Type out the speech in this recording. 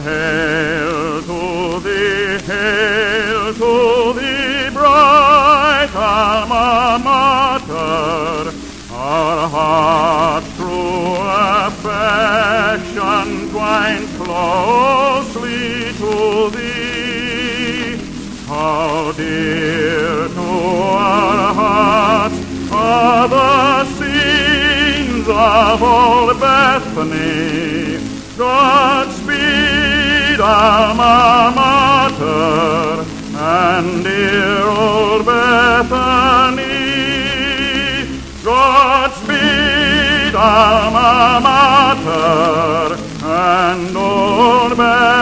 hail to thee, hail to thee, bright alma mater, our heart, through affection twine closely to thee. How dear to our hearts are the scenes of old Bethany, God Godspeed is Alma Mater and dear old Bethany. Godspeed, Alma Mater and old Bethany.